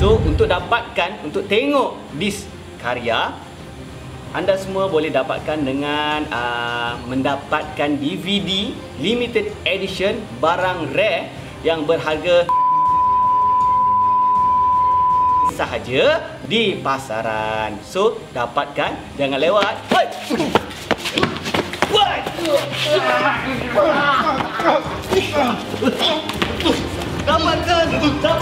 So untuk dapatkan, untuk tengok this karya anda semua boleh dapatkan dengan uh, mendapatkan DVD limited edition barang rare yang berharga sahaja di pasaran. So dapatkan, jangan lewat. Hey! Dapatkan, dapatkan.